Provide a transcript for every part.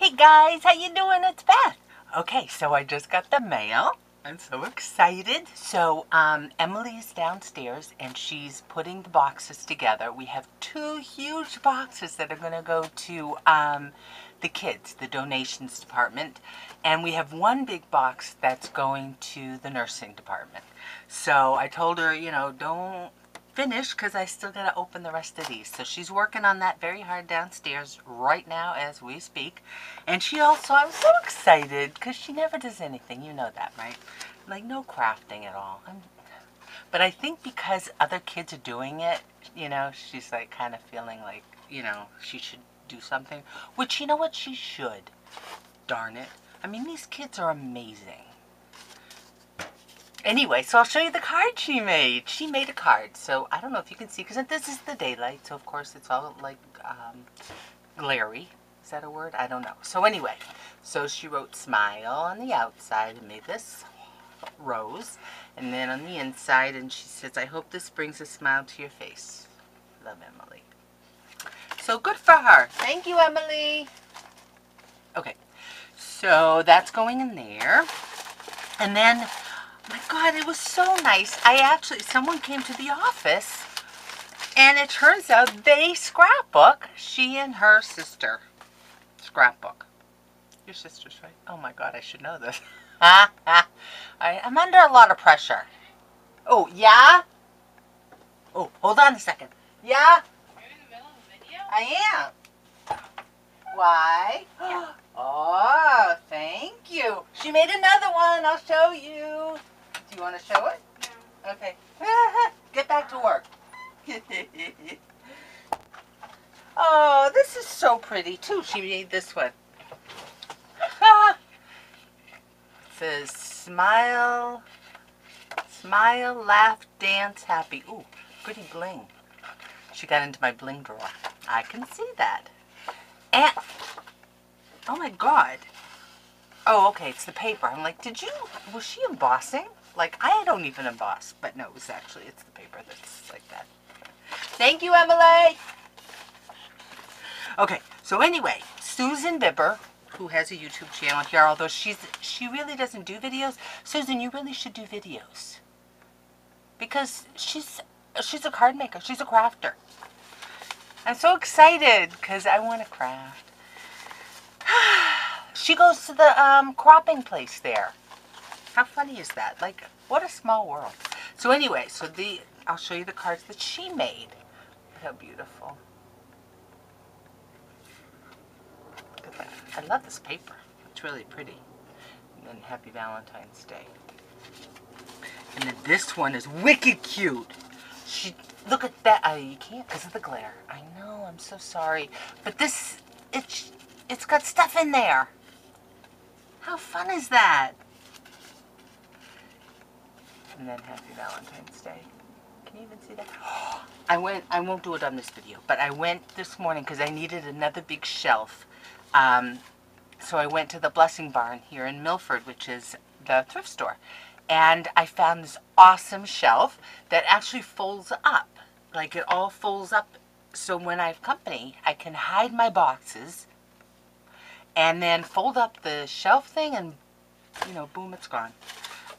Hey guys, how you doing? It's Beth. Okay, so I just got the mail. I'm so excited. So um, Emily is downstairs and she's putting the boxes together. We have two huge boxes that are going to go to um, the kids, the donations department. And we have one big box that's going to the nursing department. So I told her, you know, don't finish because I still got to open the rest of these. So she's working on that very hard downstairs right now as we speak. And she also, I'm so excited because she never does anything. You know that, right? Like no crafting at all. I'm, but I think because other kids are doing it, you know, she's like kind of feeling like, you know, she should do something. Which, you know what, she should. Darn it. I mean, these kids are amazing. Anyway, so I'll show you the card she made. She made a card, so I don't know if you can see, because this is the daylight, so of course it's all like um, glary. Is that a word? I don't know. So anyway, so she wrote smile on the outside and made this rose. And then on the inside, and she says, I hope this brings a smile to your face. Love, Emily. So good for her. Thank you, Emily. Okay, so that's going in there. And then my God, it was so nice. I actually, someone came to the office and it turns out they scrapbook, she and her sister scrapbook. Your sister's right. Oh my God, I should know this. I, I'm under a lot of pressure. Oh, yeah? Oh, hold on a second. Yeah? I am. Why? Yeah. Oh, thank you. She made another one. I'll show you. Do you want to show it? No. Okay. Get back to work. oh, this is so pretty too. She made this one. it says smile, smile, laugh, dance, happy. Ooh, pretty bling. She got into my bling drawer. I can see that. And, oh my God. Oh, okay, it's the paper. I'm like, did you, was she embossing? Like, I don't even emboss, but no, it's actually, it's the paper that's like that. Thank you, Emily! Okay, so anyway, Susan Bibber, who has a YouTube channel here, although she's she really doesn't do videos. Susan, you really should do videos. Because she's she's a card maker. She's a crafter. I'm so excited because I want to craft. she goes to the um, cropping place there. How funny is that? Like, what a small world. So anyway, so the I'll show you the cards that she made. How beautiful. I love this paper. It's really pretty. And Happy Valentine's Day. And then this one is wicked cute. She look at that. Oh, you can't because of the glare. I know. I'm so sorry. But this, it's it's got stuff in there. How fun is that? And then Happy Valentine's Day. Can you even see that? I went, I won't do it on this video, but I went this morning because I needed another big shelf. Um, so I went to the Blessing Barn here in Milford, which is the thrift store. And I found this awesome shelf that actually folds up. Like it all folds up. So when I have company, I can hide my boxes and then fold up the shelf thing and, you know, boom, it's gone.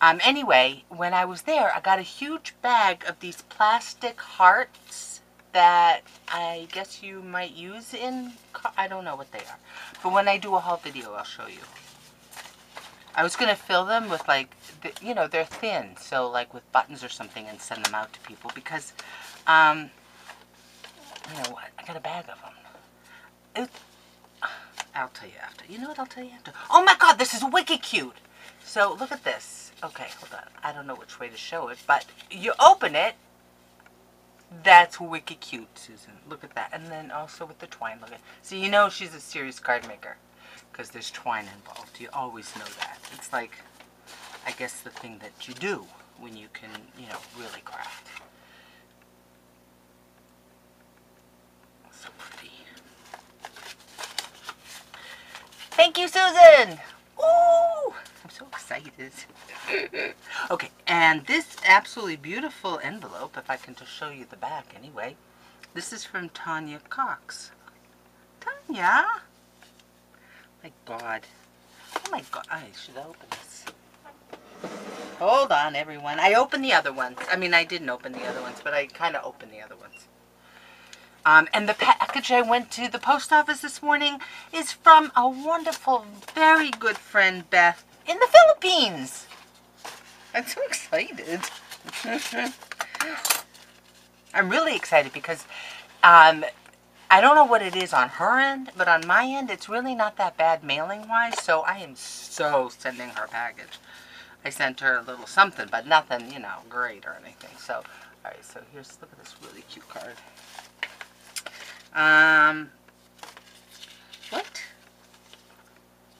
Um, anyway, when I was there, I got a huge bag of these plastic hearts that I guess you might use in, I don't know what they are. But when I do a haul video, I'll show you. I was going to fill them with like, the, you know, they're thin. So like with buttons or something and send them out to people because, um, you know what, I got a bag of them. It, I'll tell you after. You know what, I'll tell you after. Oh my god, this is wicked cute. So look at this. Okay, hold on. I don't know which way to show it, but you open it. That's wicked cute, Susan. Look at that. And then also with the twine, look at So you know she's a serious card maker because there's twine involved. You always know that. It's like, I guess, the thing that you do when you can, you know, really craft. So pretty. Thank you, Susan! Ooh! I'm so excited. okay, and this absolutely beautiful envelope, if I can just show you the back anyway, this is from Tanya Cox. Tanya! My God. Oh my God. I should open this. Hold on, everyone. I opened the other ones. I mean, I didn't open the other ones, but I kind of opened the other ones. Um, and the package I went to the post office this morning is from a wonderful, very good friend, Beth, in the Philippines. I'm so excited. I'm really excited because um, I don't know what it is on her end, but on my end, it's really not that bad mailing-wise, so I am so sending her package. I sent her a little something, but nothing, you know, great or anything. So, alright, so here's, look at this really cute card. Um, what?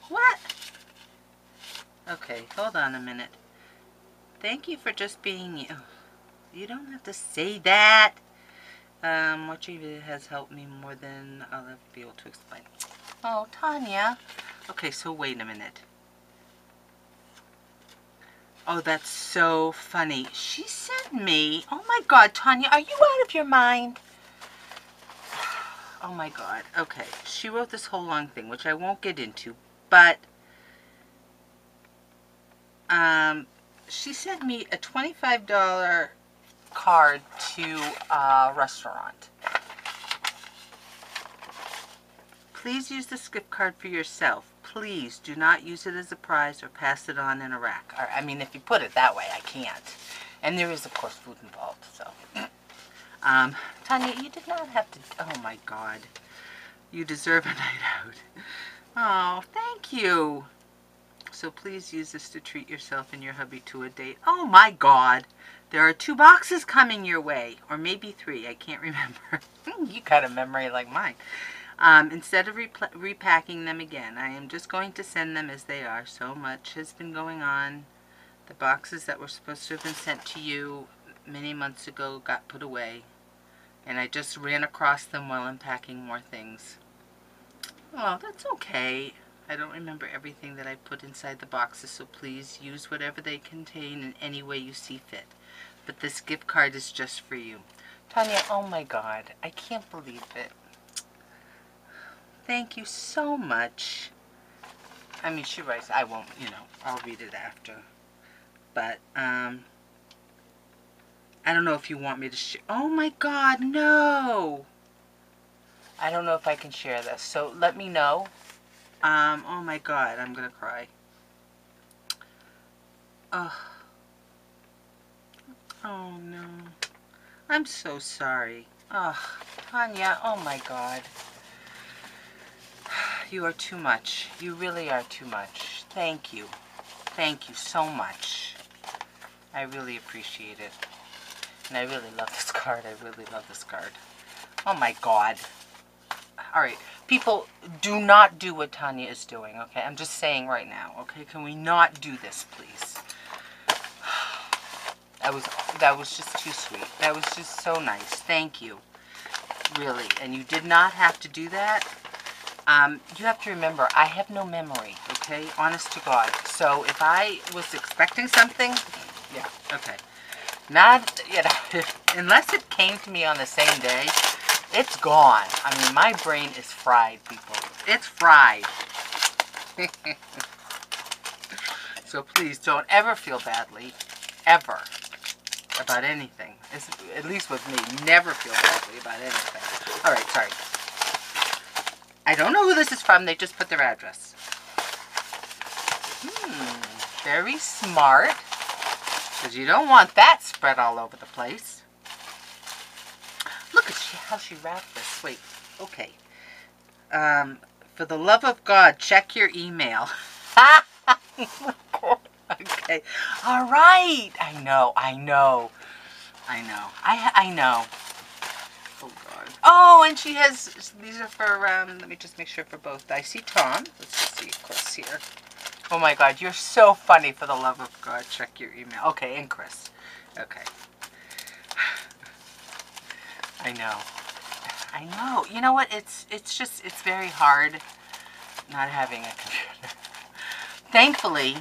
What? Okay, hold on a minute. Thank you for just being you. You don't have to say that. Um, what you has helped me more than I'll ever be able to explain. Oh, Tanya. Okay, so wait a minute. Oh, that's so funny. She sent me... Oh my god, Tanya, are you out of your mind? Oh my god. Okay, she wrote this whole long thing, which I won't get into, but... Um, she sent me a $25 card to a restaurant. Please use this gift card for yourself. Please do not use it as a prize or pass it on in a rack. Or, I mean, if you put it that way, I can't. And there is, of course, food involved, so. Um, Tanya, you did not have to, oh my God. You deserve a night out. Oh, thank you. So please use this to treat yourself and your hubby to a date. Oh my God. There are two boxes coming your way. Or maybe three. I can't remember. you got a memory like mine. Um, instead of repacking them again, I am just going to send them as they are. So much has been going on. The boxes that were supposed to have been sent to you many months ago got put away. And I just ran across them while unpacking more things. Oh, that's okay. I don't remember everything that I put inside the boxes, so please use whatever they contain in any way you see fit. But this gift card is just for you. Tanya, oh my God, I can't believe it. Thank you so much. I mean, she writes, I won't, you know, I'll read it after. But, um, I don't know if you want me to share. Oh my God, no. I don't know if I can share this. So let me know um, oh my god, I'm gonna cry. Oh. Oh no. I'm so sorry. Oh, Tanya, oh my god. You are too much. You really are too much. Thank you. Thank you so much. I really appreciate it. And I really love this card. I really love this card. Oh my god. Alright, people, do not do what Tanya is doing, okay? I'm just saying right now, okay? Can we not do this, please? That was, that was just too sweet. That was just so nice. Thank you. Really. And you did not have to do that. Um, you have to remember, I have no memory, okay? Honest to God. So if I was expecting something, yeah, okay. Not, you know, unless it came to me on the same day, it's gone. I mean, my brain is fried, people. It's fried. so please don't ever feel badly, ever, about anything. It's, at least with me, never feel badly about anything. All right, sorry. I don't know who this is from. They just put their address. Hmm, very smart. Because you don't want that spread all over the place. Look at how she wrapped this. Wait, okay. Um, for the love of God, check your email. okay. All right. I know. I know. I know. I I know. Oh God. Oh, and she has. These are for. Um. Let me just make sure for both. I see Tom. Let's see Chris here. Oh my God, you're so funny. For the love of God, check your email. Okay, and Chris. Okay. I know. I know. You know what? It's it's just it's very hard not having a computer. Thankfully,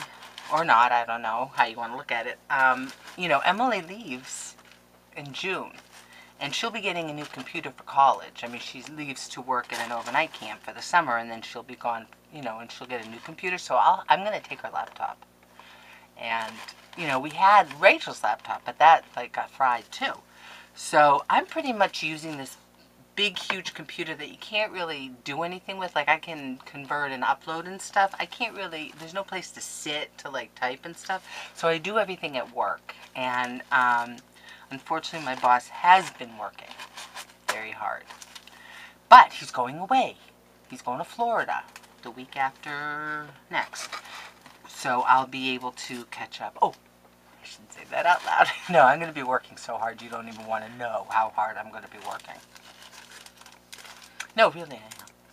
or not, I don't know how you want to look at it. Um, you know, Emily leaves in June. and she'll be getting a new computer for college. I mean, she leaves to work at an overnight camp for the summer, and then she'll be gone, you know, and she'll get a new computer. So I'll, I'm going to take her laptop. And, you know, we had Rachel's laptop, but that, like, got fried, too. So I'm pretty much using this big, huge computer that you can't really do anything with. Like, I can convert and upload and stuff. I can't really, there's no place to sit to, like, type and stuff. So I do everything at work. And, um, unfortunately, my boss has been working very hard. But he's going away. He's going to Florida the week after next. So I'll be able to catch up. Oh, that out loud. no, I'm going to be working so hard you don't even want to know how hard I'm going to be working. No, really,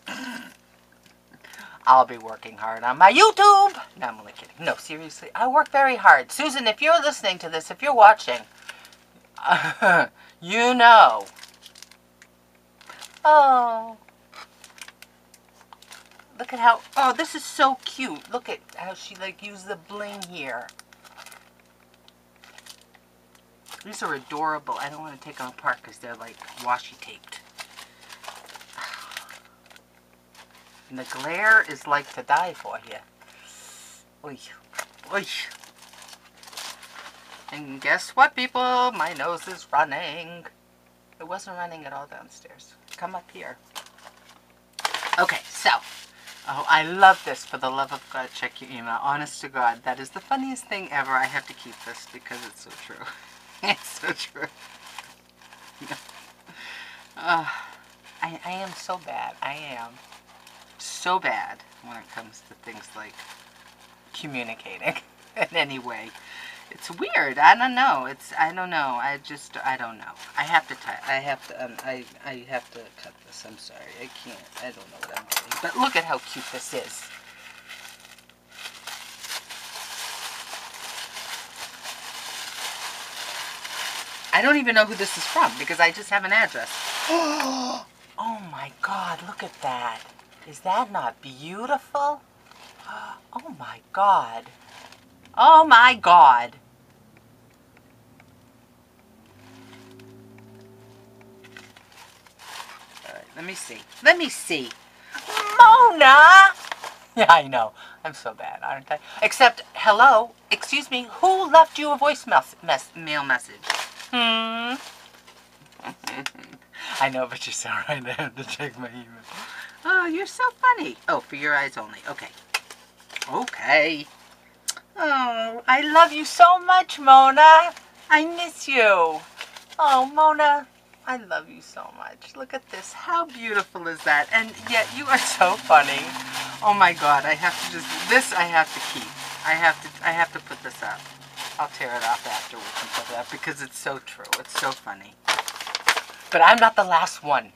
I am. I'll be working hard on my YouTube. No, I'm only kidding. No, seriously, I work very hard. Susan, if you're listening to this, if you're watching, you know. Oh. Look at how, oh, this is so cute. Look at how she, like, used the bling here. These are adorable. I don't want to take them apart because they're, like, washi taped. And the glare is like to die for here. Oy. Oy. And guess what, people? My nose is running. It wasn't running at all downstairs. Come up here. Okay, so. Oh, I love this. For the love of God, check your email. Honest to God, that is the funniest thing ever. I have to keep this because it's so true. it's so true. uh, I, I am so bad. I am so bad when it comes to things like communicating in any way. It's weird. I don't know. It's I don't know. I just I don't know. I have to. I have to. Um, I I have to cut this. I'm sorry. I can't. I don't know what I'm doing. But look at how cute this is. I don't even know who this is from because I just have an address. Oh my God! Look at that. Is that not beautiful? Oh my God. Oh my God. Let me see. Let me see. Mona! Yeah, I know. I'm so bad, aren't I? Except, hello, excuse me, who left you a voice mes mes mail message? I know, but you're so right. I have to check my email. Oh, you're so funny. Oh, for your eyes only. Okay. Okay. Oh, I love you so much, Mona. I miss you. Oh, Mona, I love you so much. Look at this. How beautiful is that? And yet you are so funny. Oh my God, I have to just, this I have to keep. I have to, I have to put this up. I'll tear it off afterwards and put it up because it's so true. It's so funny. But I'm not the last one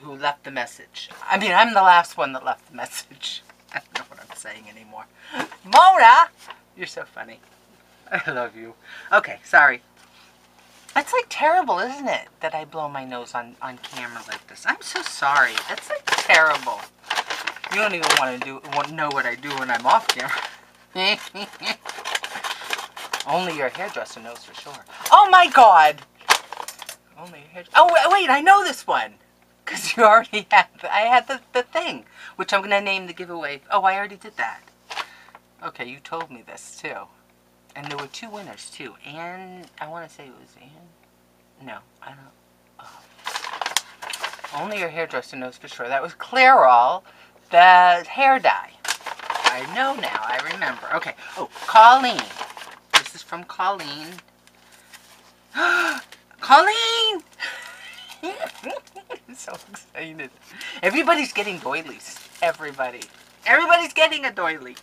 who left the message. I mean, I'm the last one that left the message. I don't know what I'm saying anymore. Mona! You're so funny. I love you. Okay, sorry. That's like terrible, isn't it? That I blow my nose on, on camera like this. I'm so sorry. That's like terrible. You don't even want to do want know what I do when I'm off camera. Only your hairdresser knows for sure. Oh my god! Only your hairdresser. Oh wait, I know this one. Because you already had, I had the, the thing, which I'm going to name the giveaway. Oh, I already did that. Okay, you told me this too. And there were two winners too. And I want to say it was Anne. No, I don't. Oh. Only your hairdresser knows for sure. That was Clairol, the hair dye. I know now. I remember. Okay. Oh, Colleen. From Colleen. Colleen! So excited. Everybody's getting doilies. Everybody. Everybody's getting a doily.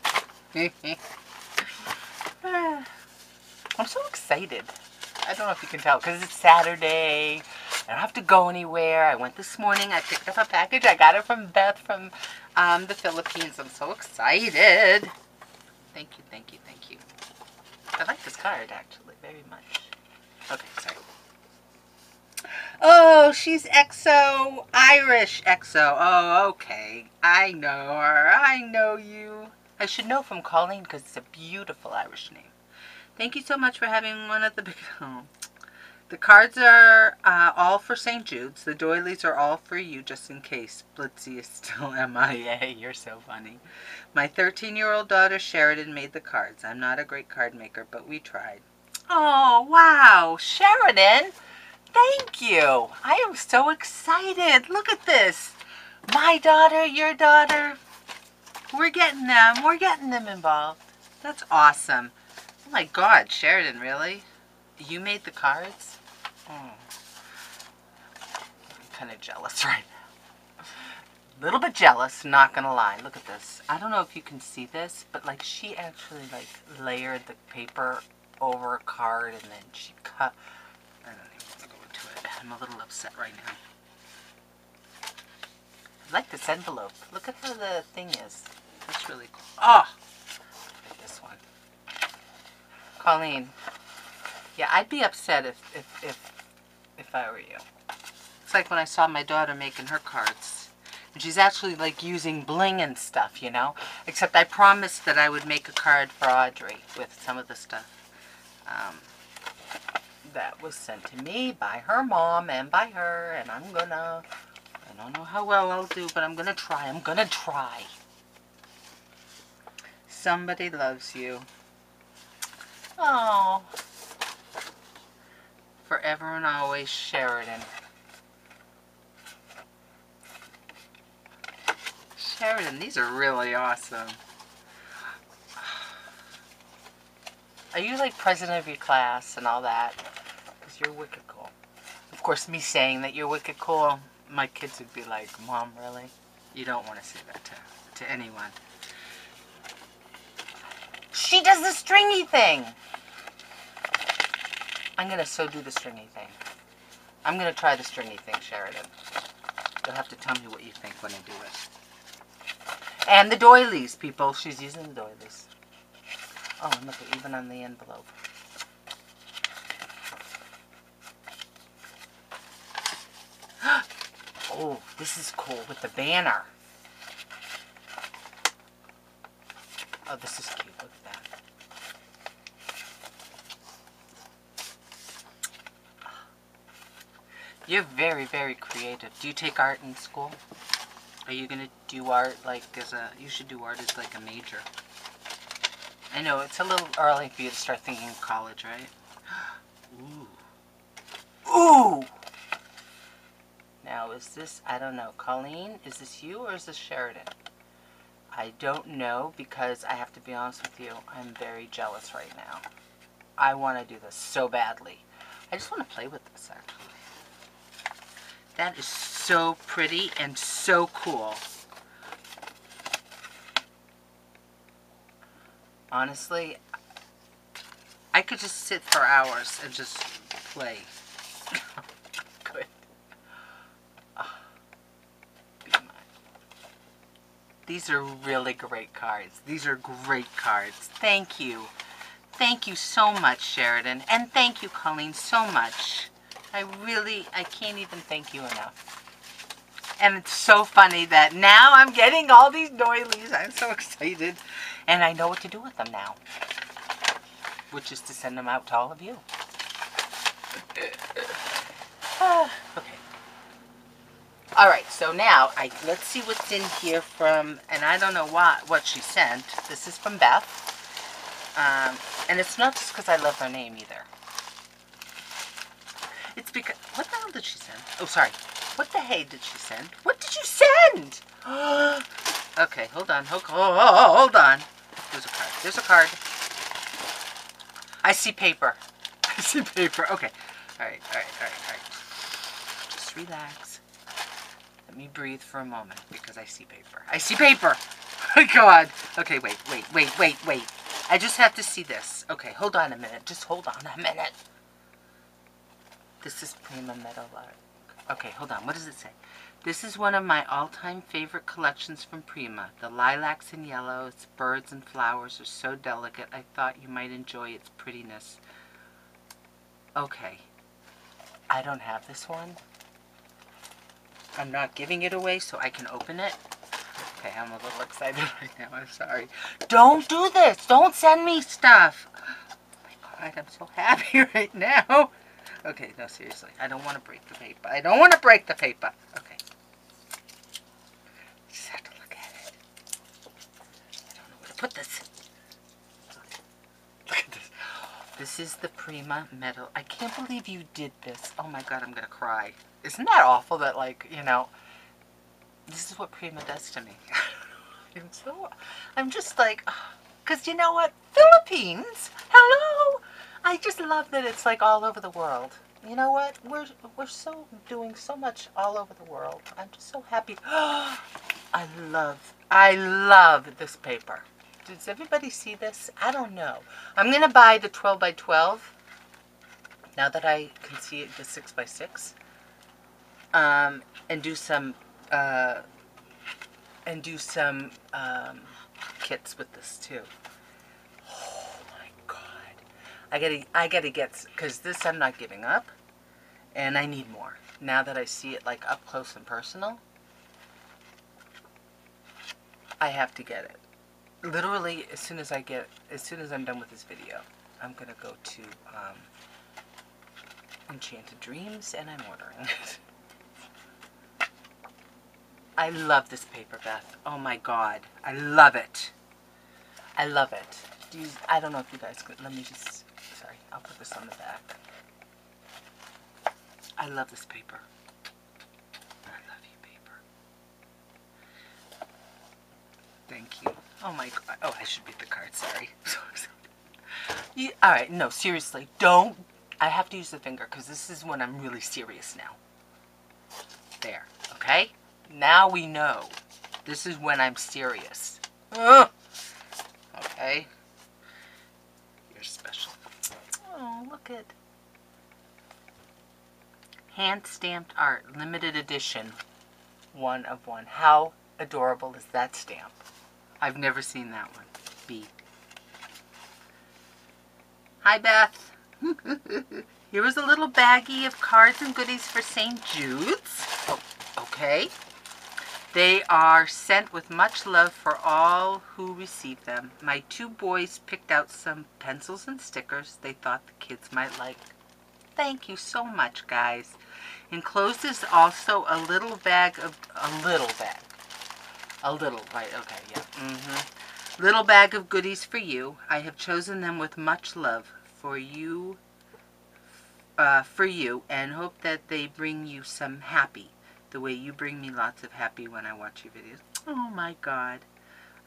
I'm so excited. I don't know if you can tell because it's Saturday. I don't have to go anywhere. I went this morning. I picked up a package. I got it from Beth from um, the Philippines. I'm so excited. Thank you, thank you. I like this card actually very much. Okay, sorry. Oh, she's EXO. Irish EXO. Oh, okay. I know her. I know you. I should know from Colleen because it's a beautiful Irish name. Thank you so much for having one of the big... Oh. The cards are uh, all for St. Jude's. The doilies are all for you, just in case Blitzy is still MIA. You're so funny. My 13-year-old daughter Sheridan made the cards. I'm not a great card maker, but we tried. Oh, wow. Sheridan, thank you. I am so excited. Look at this. My daughter, your daughter. We're getting them. We're getting them involved. That's awesome. Oh my God, Sheridan, really? You made the cards? Oh. I'm kind of jealous right now. A little bit jealous, not gonna lie. Look at this. I don't know if you can see this, but like she actually like layered the paper over a card and then she cut. I don't even want to go into it. I'm a little upset right now. I like this envelope. Look at how the thing is. That's really cool. Oh! Look at this one. Colleen. Yeah, I'd be upset if, if, if, if I were you. It's like when I saw my daughter making her cards. And she's actually like using bling and stuff, you know? Except I promised that I would make a card for Audrey with some of the stuff um, that was sent to me by her mom and by her. And I'm gonna, I don't know how well I'll do, but I'm gonna try. I'm gonna try. Somebody loves you. Oh. Forever and always, Sheridan. Sheridan, these are really awesome. Are you like president of your class and all that? Because you're wicked cool. Of course, me saying that you're wicked cool, my kids would be like, Mom, really? You don't want to say that to, to anyone. She does the stringy thing. I'm going to so do the stringy thing. I'm going to try the stringy thing, Sheridan. You'll have to tell me what you think when I do it. And the doilies, people. She's using the doilies. Oh, look, even on the envelope. oh, this is cool with the banner. Oh, this is cute. Look at that. You're very, very creative. Do you take art in school? Are you going to do art like as a, you should do art as like a major. I know, it's a little early for you to start thinking of college, right? Ooh. Ooh! Now, is this, I don't know, Colleen, is this you or is this Sheridan? I don't know because I have to be honest with you, I'm very jealous right now. I want to do this so badly. I just want to play with this, actually. That is so pretty and so cool. Honestly, I could just sit for hours and just play. Good. Oh, These are really great cards. These are great cards. Thank you. Thank you so much, Sheridan. And thank you, Colleen, so much. I really, I can't even thank you enough. And it's so funny that now I'm getting all these doilies. I'm so excited. And I know what to do with them now. Which is to send them out to all of you. okay. Alright, so now, I let's see what's in here from, and I don't know what, what she sent. This is from Beth. Um, and it's not just because I love her name either. It's because, what the hell did she send? Oh, sorry. What the hey did she send? What did you send? okay, hold on. Hold, oh, hold on. There's a card. There's a card. I see paper. I see paper. Okay. Alright, alright, alright, alright. Just relax. Let me breathe for a moment because I see paper. I see paper! Oh god. Okay, wait, wait, wait, wait, wait. I just have to see this. Okay, hold on a minute. Just hold on a minute. This is Prima Meadowlark. Okay, hold on. What does it say? This is one of my all-time favorite collections from Prima. The lilacs and yellows, birds and flowers are so delicate I thought you might enjoy its prettiness. Okay. I don't have this one. I'm not giving it away so I can open it. Okay, I'm a little excited right now. I'm sorry. Don't do this. Don't send me stuff. Oh my god, I'm so happy right now. Okay, no, seriously. I don't want to break the paper. I don't want to break the paper. Okay. Just have to look at it. I don't know where to put this. Look at this. This is the Prima Metal. I can't believe you did this. Oh my god, I'm gonna cry. Isn't that awful that, like, you know, this is what Prima does to me. I'm so, I'm just like, because you know what? Philippines! Hello! I just love that it's like all over the world. You know what? We're we're so doing so much all over the world. I'm just so happy. I love I love this paper. Does everybody see this? I don't know. I'm gonna buy the 12 by 12. Now that I can see it, the 6 by 6, um, and do some uh, and do some um, kits with this too. I gotta, I gotta get, because this I'm not giving up, and I need more. Now that I see it like up close and personal, I have to get it. Literally, as soon as I get, as soon as I'm done with this video, I'm gonna go to um, Enchanted Dreams, and I'm ordering it. I love this paper, Beth. Oh my god. I love it. I love it. Do you, I don't know if you guys could, let me just I'll put this on the back. I love this paper. I love you, paper. Thank you. Oh my god. Oh, I should read the card. Sorry. all right. No, seriously. Don't. I have to use the finger because this is when I'm really serious now. There. Okay? Now we know. This is when I'm serious. Ugh. Okay? You're special. Look at hand stamped art, limited edition, one of one. How adorable is that stamp? I've never seen that one. B. Hi, Beth. Here is a little baggie of cards and goodies for St. Jude's. Oh, okay. They are sent with much love for all who receive them. My two boys picked out some pencils and stickers they thought the kids might like. Thank you so much, guys. Enclosed is also a little bag of, a little bag. A little, right, okay, yeah. Mm-hmm. Little bag of goodies for you. I have chosen them with much love for you, uh, for you, and hope that they bring you some happy the way you bring me lots of happy when I watch your videos. Oh my God.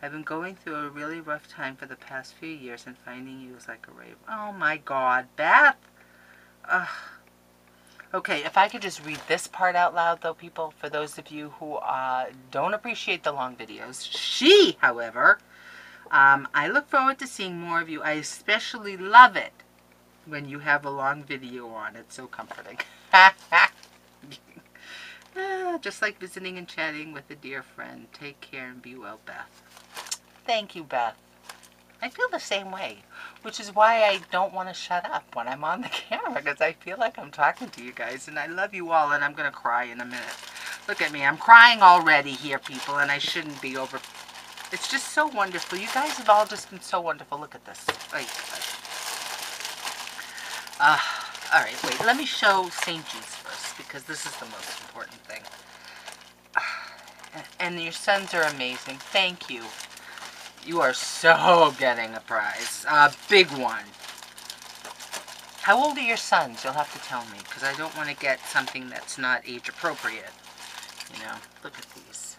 I've been going through a really rough time for the past few years and finding you is like a rave. Oh my God, Beth. Ugh. Okay, if I could just read this part out loud though, people, for those of you who uh, don't appreciate the long videos. She, however, um, I look forward to seeing more of you. I especially love it when you have a long video on. It's so comforting. Ah, just like visiting and chatting with a dear friend. Take care and be well, Beth. Thank you, Beth. I feel the same way, which is why I don't want to shut up when I'm on the camera, because I feel like I'm talking to you guys, and I love you all, and I'm going to cry in a minute. Look at me. I'm crying already here, people, and I shouldn't be over... It's just so wonderful. You guys have all just been so wonderful. Look at this. Like, uh, all right, wait. Let me show St. Jude's because this is the most important thing. And your sons are amazing. Thank you. You are so getting a prize. A big one. How old are your sons? You'll have to tell me because I don't want to get something that's not age appropriate. You know, look at these.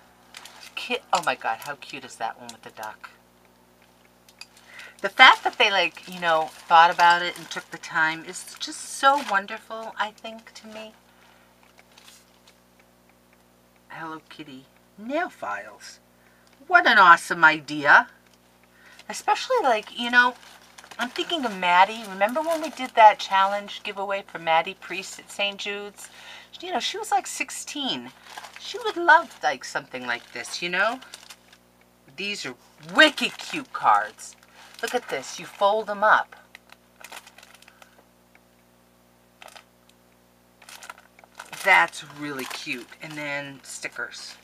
Kit oh my god, how cute is that one with the duck? the fact that they like, you know, thought about it and took the time is just so wonderful, I think, to me. Hello Kitty nail files. What an awesome idea. Especially like, you know, I'm thinking of Maddie. Remember when we did that challenge giveaway for Maddie Priest at St. Jude's? You know, she was like 16. She would love like something like this, you know? These are wicked cute cards. Look at this. You fold them up. That's really cute. And then stickers.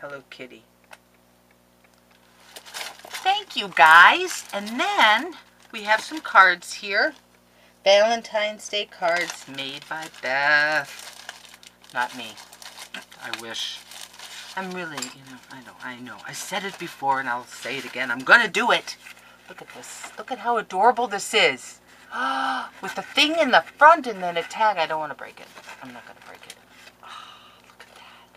Hello Kitty. Thank you guys. And then, we have some cards here. Valentine's Day cards made by Beth. Not me. I wish. I'm really, you know, I know, I know. I said it before and I'll say it again. I'm gonna do it. Look at this. Look at how adorable this is. With the thing in the front and then a tag. I don't want to break it. I'm not gonna break it. Ah, look at that.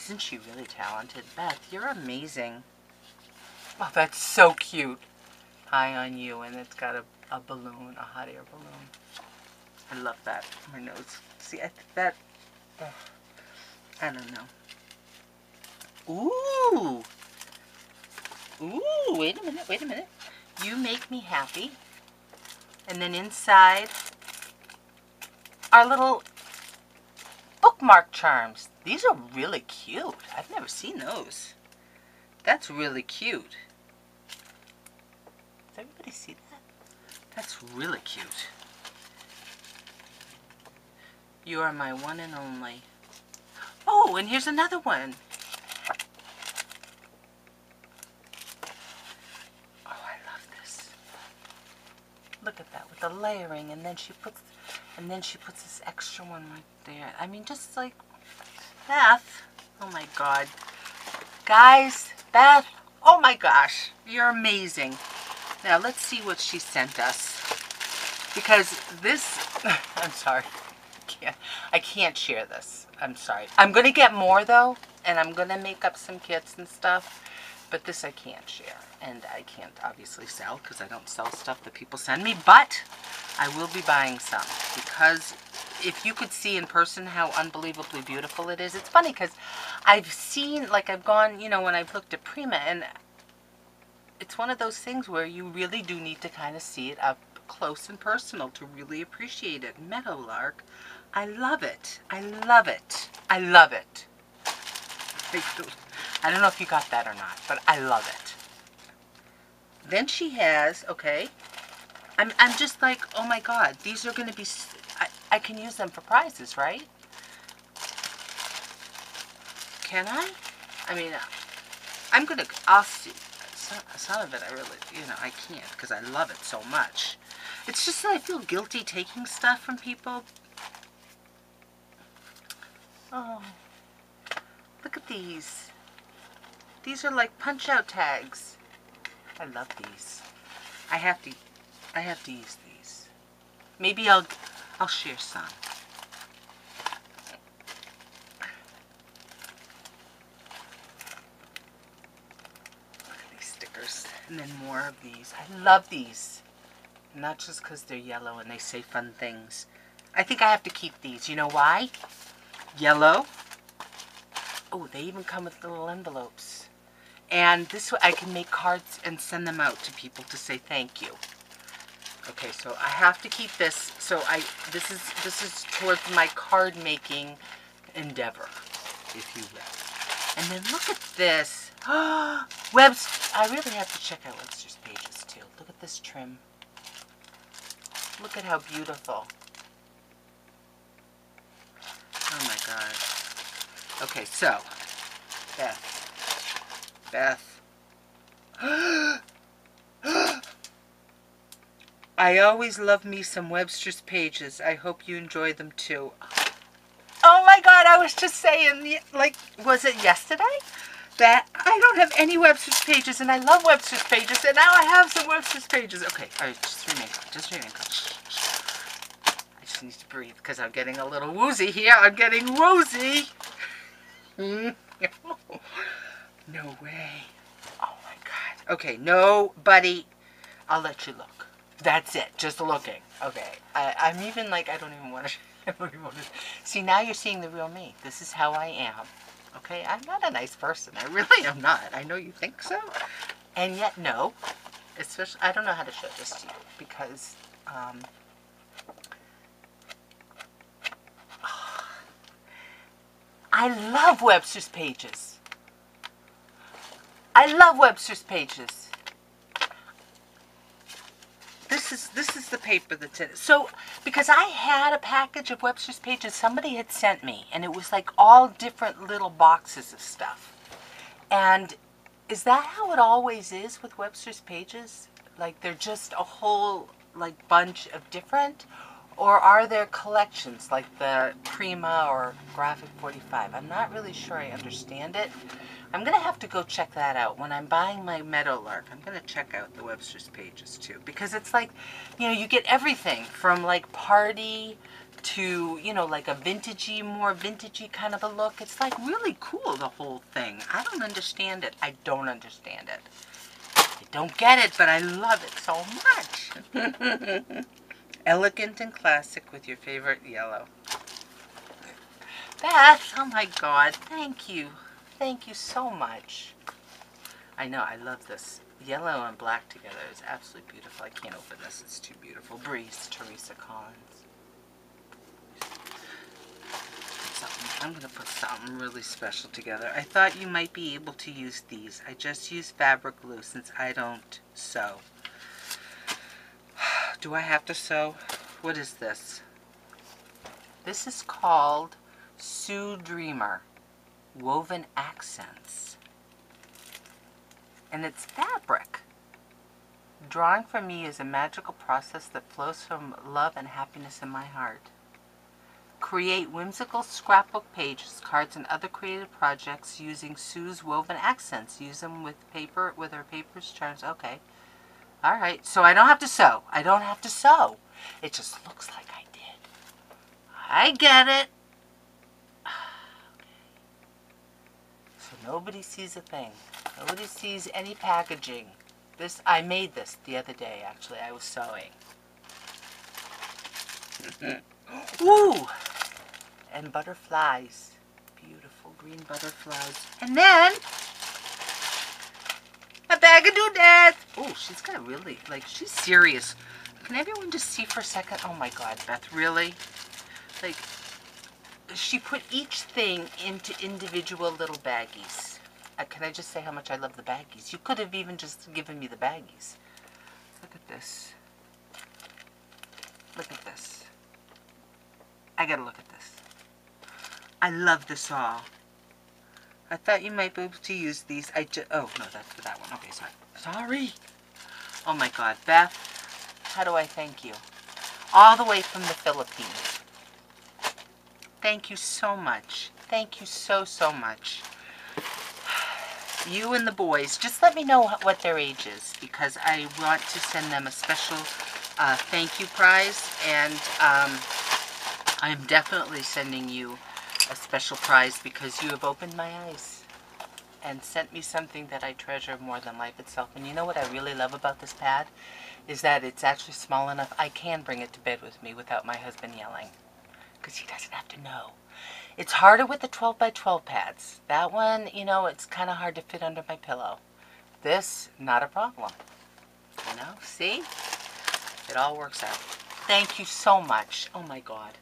Isn't she really talented? Beth, you're amazing. Oh, that's so cute. High on you, and it's got a, a balloon, a hot air balloon. I love that. My nose. See, I think that... Oh, I don't know. Ooh! Ooh, wait a minute, wait a minute. You make me happy. And then inside are little bookmark charms. These are really cute. I've never seen those. That's really cute. Does everybody see that? That's really cute. You are my one and only. Oh, and here's another one. Oh, I love this. Look at that with the layering, and then she puts, and then she puts this extra one right there. I mean, just like Beth. Oh my God, guys, Beth. Oh my gosh, you're amazing. Now let's see what she sent us. Because this, I'm sorry, I can't, I can't share this. I'm sorry. I'm to get more though, and I'm to make up some kits and stuff. But this I can't share, and I can't obviously sell because I don't sell stuff that people send me. But I will be buying some because if you could see in person how unbelievably beautiful it is. It's funny because I've seen, like I've gone, you know, when I've looked at Prima, and it's one of those things where you really do need to kind of see it up close and personal to really appreciate it. Meadowlark, I love it. I love it. I love it. I don't know if you got that or not, but I love it. Then she has, okay, I'm, I'm just like, oh my god, these are going to be, I, I can use them for prizes, right? Can I? I mean, uh, I'm going to, I'll see some, some of it I really, you know, I can't because I love it so much. It's just that I feel guilty taking stuff from people. Oh, look at these. These are like punch-out tags. I love these. I have to, I have to use these. Maybe I'll, I'll share some. Graphic stickers and then more of these. I love these. Not just because they're yellow and they say fun things. I think I have to keep these. You know why? Yellow. Oh, they even come with little envelopes. And this way I can make cards and send them out to people to say thank you. Okay, so I have to keep this. So I this is this is towards my card making endeavor, if you will. And then look at this. Webster I really have to check out Webster's pages too. Look at this trim. Look at how beautiful. Oh my god. Okay, so, Beth. Beth. I always love me some Webster's pages. I hope you enjoy them too. Oh my god, I was just saying, like, was it yesterday? that I don't have any Webster's pages, and I love Webster's pages, and now I have some Webster's pages. Okay, all right, just remain calm, just remain calm. I just need to breathe because I'm getting a little woozy here. I'm getting woozy. Mm. no way. Oh my God. Okay, no, buddy. I'll let you look. That's it, just looking. Okay, I, I'm even like, I don't even want to, I don't even want to. See, now you're seeing the real me. This is how I am. Okay, I'm not a nice person. I really am not. I know you think so. And yet, no. Especially, I don't know how to show this to you because, um, I love Webster's Pages. I love Webster's Pages this is this is the paper that's in it. So because I had a package of Webster's pages somebody had sent me and it was like all different little boxes of stuff. And is that how it always is with Webster's pages? Like they're just a whole like bunch of different or are there collections like the Prima or Graphic 45? I'm not really sure I understand it. I'm going to have to go check that out. When I'm buying my Meadowlark, I'm going to check out the Webster's pages too. Because it's like, you know, you get everything from like party to, you know, like a vintagey, more vintagey kind of a look. It's like really cool, the whole thing. I don't understand it. I don't understand it. I don't get it, but I love it so much. Elegant and classic with your favorite yellow. Beth, oh my god, thank you. Thank you so much. I know, I love this. Yellow and black together is absolutely beautiful. I can't open this, it's too beautiful. Breeze, Teresa Collins. I'm going to put something really special together. I thought you might be able to use these. I just use fabric glue since I don't sew. Do I have to sew? What is this? This is called Sue Dreamer Woven Accents. And it's fabric. Drawing for me is a magical process that flows from love and happiness in my heart. Create whimsical scrapbook pages, cards, and other creative projects using Sue's woven accents. Use them with paper, with her papers, charms. Okay. All right. So I don't have to sew. I don't have to sew. It just looks like I did. I get it. So nobody sees a thing. Nobody sees any packaging. This I made this the other day. Actually, I was sewing. Ooh! And butterflies. Beautiful green butterflies. And then, a bag of doodads. Oh, she's got really, like, she's serious. Can everyone just see for a second? Oh my God, Beth, really? Like, she put each thing into individual little baggies. Uh, can I just say how much I love the baggies? You could have even just given me the baggies. Look at this. Look at this. I gotta look at this. I love this all. I thought you might be able to use these. I just, oh, no, that's for that one. Okay, sorry. Sorry. Oh my God, Beth, how do I thank you? All the way from the Philippines. Thank you so much. Thank you so, so much. You and the boys, just let me know what their age is because I want to send them a special uh, thank you prize and um, I'm definitely sending you a special prize because you have opened my eyes and sent me something that I treasure more than life itself. And you know what I really love about this pad? Is that it's actually small enough I can bring it to bed with me without my husband yelling. Because he doesn't have to know. It's harder with the 12 by 12 pads. That one, you know, it's kind of hard to fit under my pillow. This, not a problem. You know, see? It all works out. Thank you so much. Oh my God.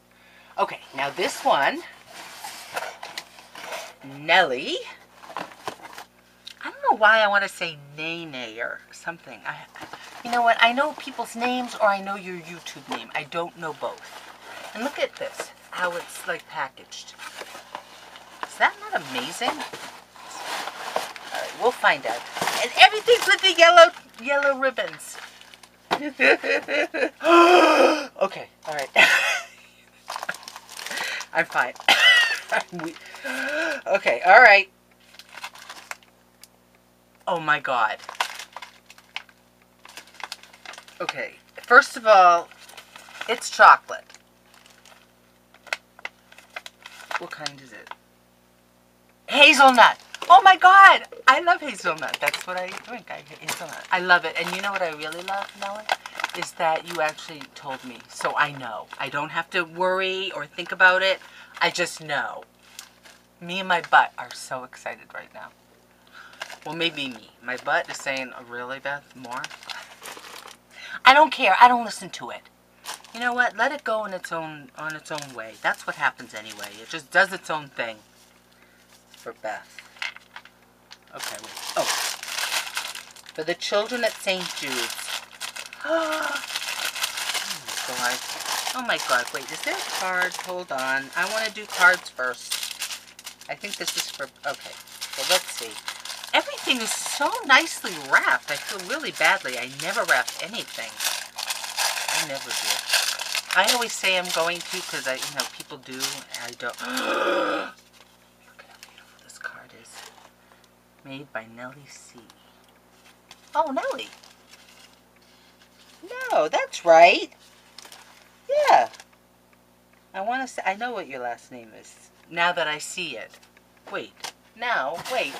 Okay, now this one, Nellie. I don't know why I want to say Nene or something. I, you know what? I know people's names or I know your YouTube name. I don't know both. And look at this, how it's like packaged. Is that not amazing? All right, we'll find out. And everything's with the yellow yellow ribbons. okay, all right. I'm fine. okay, all right. Oh my god. Okay, first of all, it's chocolate. What kind is it? Hazelnut. Oh my god! I love hazelnut. That's what I drink. I hazelnut. I love it. And you know what I really love, Melanie? is that you actually told me. So I know. I don't have to worry or think about it. I just know. Me and my butt are so excited right now. Well, maybe me. My butt is saying, oh, really, Beth? More? I don't care. I don't listen to it. You know what? Let it go in its own on its own way. That's what happens anyway. It just does its own thing. For Beth. Okay, wait. Oh. For the children at St. Jude's, oh my god. Oh my god, wait, is there a card? Hold on. I want to do cards first. I think this is for, okay. So let's see. Everything is so nicely wrapped. I feel really badly. I never wrap anything. I never do. I always say I'm going to because I, you know, people do. I don't. Look at how beautiful this card is. Made by Nellie C. Oh, Nellie. No, that's right. Yeah. I want to say, I know what your last name is. Now that I see it. Wait. Now, wait.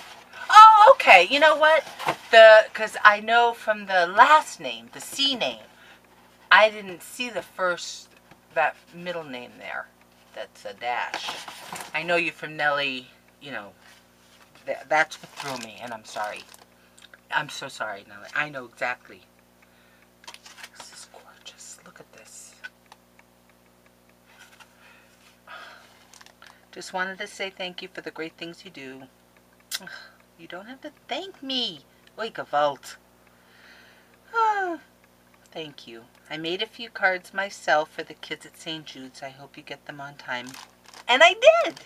Oh, okay. You know what? The, because I know from the last name, the C name, I didn't see the first, that middle name there. That's a dash. I know you from Nelly, you know, th that's what threw me, and I'm sorry. I'm so sorry, Nellie. I know exactly. This is gorgeous. Look at this. Just wanted to say thank you for the great things you do. You don't have to thank me. Oi, Gewalt. Ah, thank you. I made a few cards myself for the kids at St. Jude's. I hope you get them on time. And I did!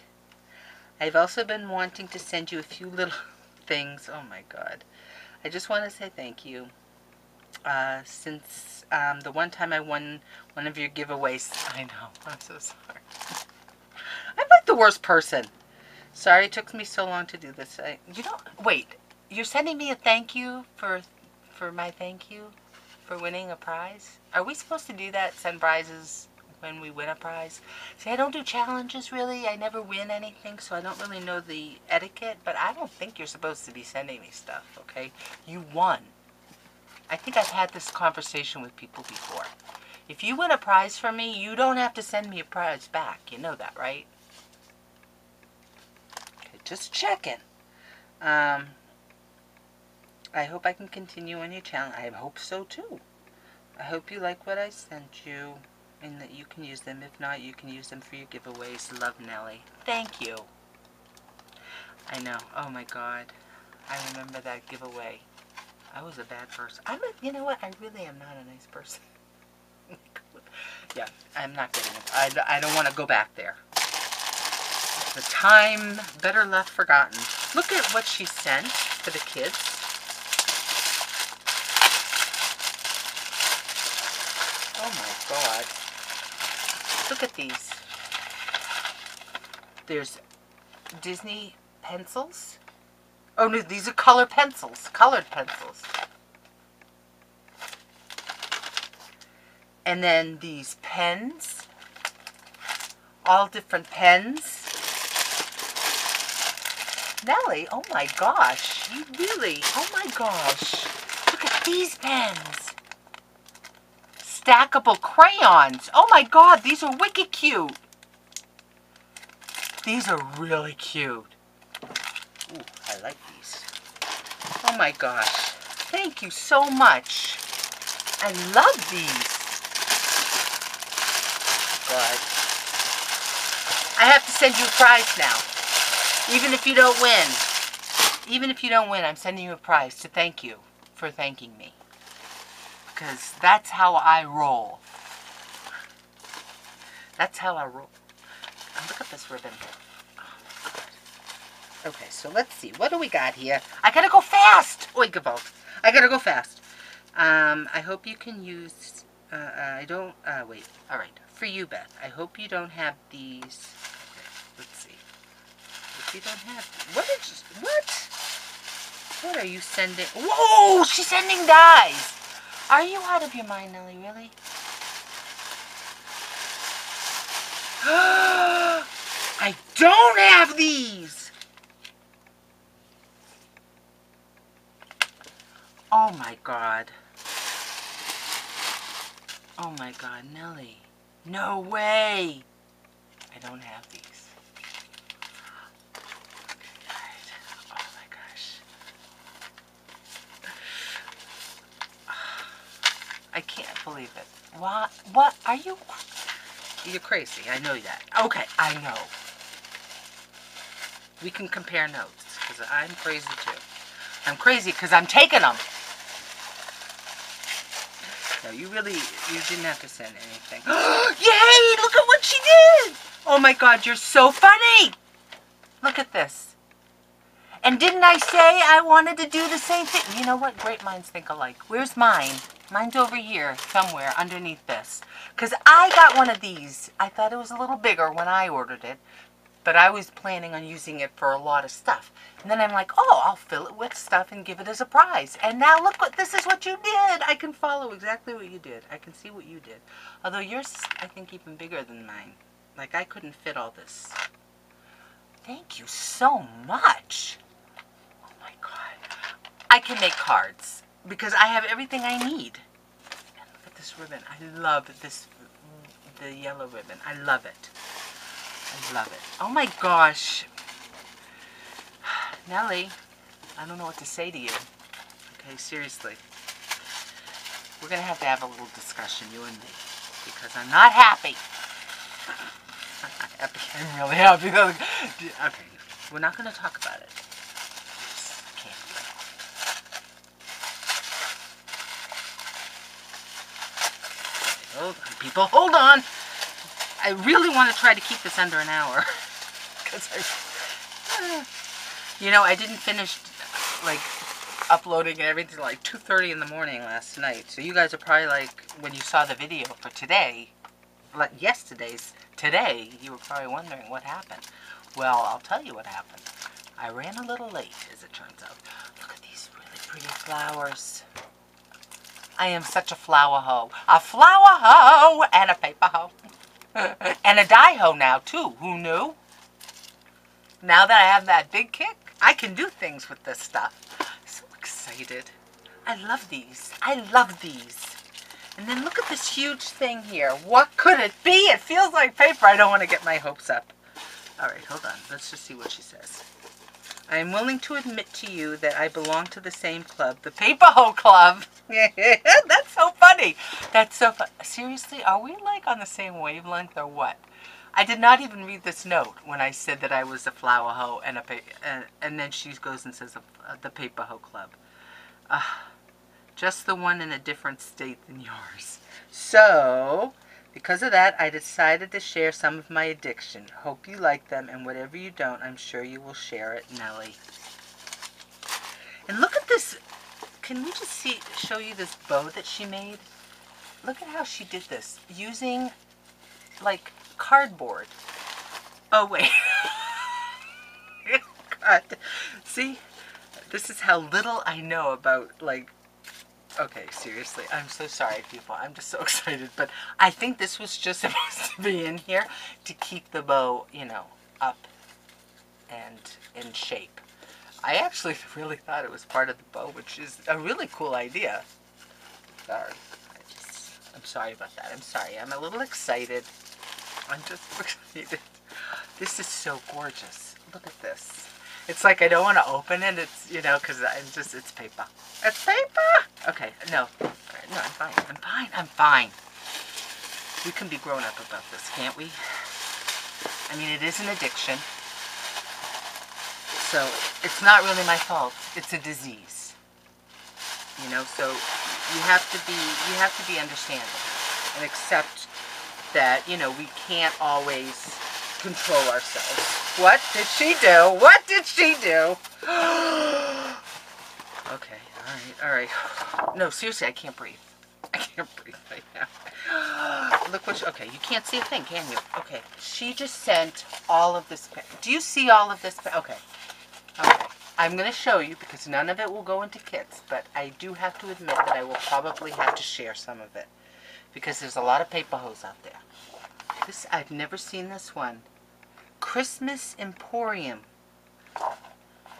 I've also been wanting to send you a few little things. Oh my god. I just want to say thank you. Uh, since um, the one time I won one of your giveaways. I know. I'm so sorry. I'm like the worst person. Sorry it took me so long to do this. I, you don't wait. You're sending me a thank you for for my thank you for winning a prize? Are we supposed to do that? Send prizes when we win a prize? See, I don't do challenges really. I never win anything, so I don't really know the etiquette, but I don't think you're supposed to be sending me stuff, okay? You won. I think I've had this conversation with people before. If you win a prize from me, you don't have to send me a prize back. You know that, right? Just checking. Um, I hope I can continue on your channel. I hope so too. I hope you like what I sent you and that you can use them. If not, you can use them for your giveaways. Love, Nelly. Thank you. I know. Oh my God. I remember that giveaway. I was a bad person. I'm a, you know what? I really am not a nice person. yeah, I'm not getting it. I, I don't want to go back there. The time better left forgotten. Look at what she sent for the kids. Oh my god. Look at these. There's Disney pencils. Oh no, these are color pencils. Colored pencils. And then these pens. All different pens. Nellie, oh my gosh. You really, oh my gosh. Look at these pens. Stackable crayons. Oh my god, these are wicked cute. These are really cute. Ooh, I like these. Oh my gosh. Thank you so much. I love these. God. I have to send you a prize now. Even if you don't win. Even if you don't win, I'm sending you a prize to thank you for thanking me. Because that's how I roll. That's how I roll. And look at this ribbon. Oh okay, so let's see. What do we got here? I gotta go fast! Oi, Gewalt. I gotta go fast. Um, I hope you can use... Uh, uh, I don't... Uh, wait. Alright. For you, Beth. I hope you don't have these... Okay, let's see. If you don't have... What. What? What are you sending? Whoa! She's sending dies! Are you out of your mind, Nelly? Really? I don't have these! Oh my god. Oh my god, Nellie. No way! I don't have these. Oh my gosh. I can't believe it. What? What? Are you... You're crazy. I know that. Okay, I know. We can compare notes, because I'm crazy too. I'm crazy because I'm taking them. No, you really, you didn't have to send anything. Yay! Look at what she did! Oh my god, you're so funny! Look at this. And didn't I say I wanted to do the same thing? You know what? Great minds think alike. Where's mine? Mine's over here somewhere underneath this. Because I got one of these. I thought it was a little bigger when I ordered it. But I was planning on using it for a lot of stuff. And then I'm like, oh, I'll fill it with stuff and give it as a prize. And now look what, this is what you did. I can follow exactly what you did. I can see what you did. Although yours, I think, even bigger than mine. Like, I couldn't fit all this. Thank you so much. Oh my God. I can make cards because I have everything I need. And look at this ribbon. I love this, the yellow ribbon. I love it. I love it. Oh my gosh. Nellie, I don't know what to say to you. Okay, seriously. We're going to have to have a little discussion, you and me, because I'm not happy. I'm not happy. I'm really happy. Okay, we're not going to talk about it. Just can't. Hold on, people. Hold on. I really want to try to keep this under an hour. Because I... You know, I didn't finish, like, uploading everything like 2.30 in the morning last night. So you guys are probably like, when you saw the video for today, like yesterday's, today, you were probably wondering what happened. Well, I'll tell you what happened. I ran a little late, as it turns out. Look at these really pretty flowers. I am such a flower hoe. A flower hoe and a paper hoe. and a die hoe now, too. Who knew? Now that I have that big kick, I can do things with this stuff. So excited. I love these. I love these. And then look at this huge thing here. What could it be? It feels like paper. I don't want to get my hopes up. All right, hold on. Let's just see what she says. I am willing to admit to you that I belong to the same club, the Paper Hoe Club. That's so funny. That's so fun. Seriously, are we like on the same wavelength or what? I did not even read this note when I said that I was a flower hoe and a and, and then she goes and says uh, the Paper Hoe Club. Uh, just the one in a different state than yours. So, because of that, I decided to share some of my addiction. Hope you like them, and whatever you don't, I'm sure you will share it, Nellie. And look at this. Can we just see, show you this bow that she made? Look at how she did this. Using, like, cardboard. Oh, wait. God. See? This is how little I know about, like, okay, seriously, I'm so sorry, people. I'm just so excited. But I think this was just supposed to be in here to keep the bow, you know, up and in shape. I actually really thought it was part of the bow, which is a really cool idea. Sorry. I just, I'm sorry about that. I'm sorry. I'm a little excited. I'm just excited. This is so gorgeous. Look at this. It's like I don't want to open it. It's, you know, because I'm just, it's paper. It's paper! Okay, no. No, I'm fine. I'm fine. I'm fine. We can be grown up about this, can't we? I mean, it is an addiction. So, it's not really my fault. It's a disease. You know, so you have to be, you have to be understanding and accept that, you know, we can't always control ourselves. What did she do? What did she do? okay, alright, alright. No, seriously, I can't breathe. I can't breathe right now. Look what, she, okay, you can't see a thing, can you? Okay, she just sent all of this, do you see all of this? Okay, okay. I'm going to show you because none of it will go into kits, but I do have to admit that I will probably have to share some of it because there's a lot of paper hoes out there. This I've never seen this one. Christmas Emporium.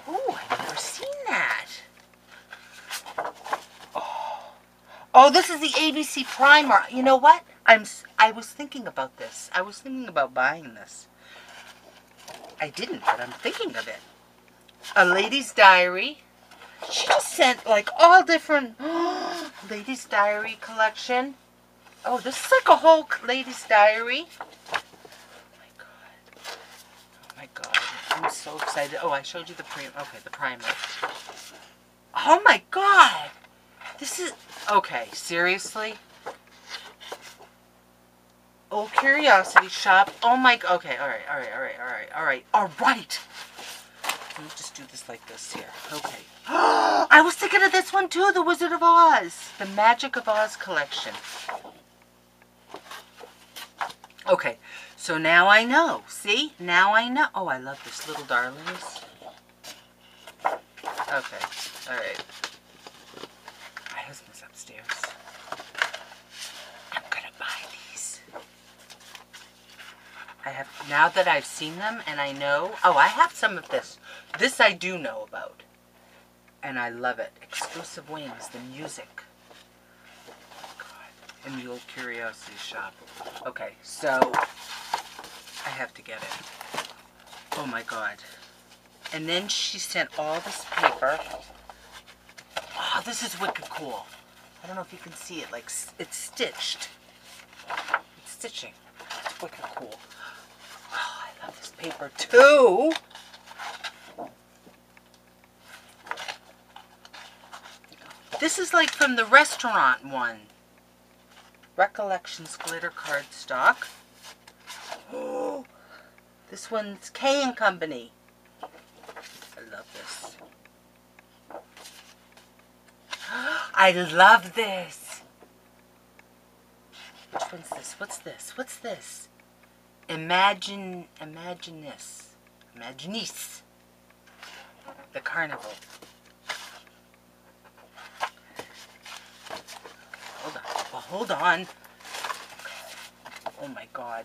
Ooh, I've never seen that. Oh. oh, this is the ABC primer. You know what? I'm I was thinking about this. I was thinking about buying this. I didn't, but I'm thinking of it. A lady's diary. She just sent like all different ladies' diary collection. Oh, this is like a whole lady's diary. Oh my god. Oh my god. I'm so excited. Oh, I showed you the pre okay, the primer. Oh my god. This is okay, seriously? Old Curiosity Shop. Oh my okay, alright, alright, alright, alright, alright. Alright. Let me just do this like this here. Okay. I was thinking of this one too, The Wizard of Oz. The Magic of Oz collection. Okay, so now I know. See? Now I know. Oh, I love this. Little Darlings. Okay, alright. My husband's upstairs. I'm gonna buy these. I have, now that I've seen them and I know, oh, I have some of this. This I do know about. And I love it. Exclusive Wings, the music. God. In the old curiosity shop. Okay, so I have to get it. Oh my god. And then she sent all this paper. Oh, this is wicked cool. I don't know if you can see it. Like, it's stitched. It's stitching. It's wicked cool. Oh, I love this paper too. This is like from the restaurant one. Recollections glitter card stock. Oh, this one's K and Company. I love this. I love this. Which one's this? What's this? What's this? Imagine, imagine this. Imaginisce. The carnival. Hold on. Well, hold on. Oh my god.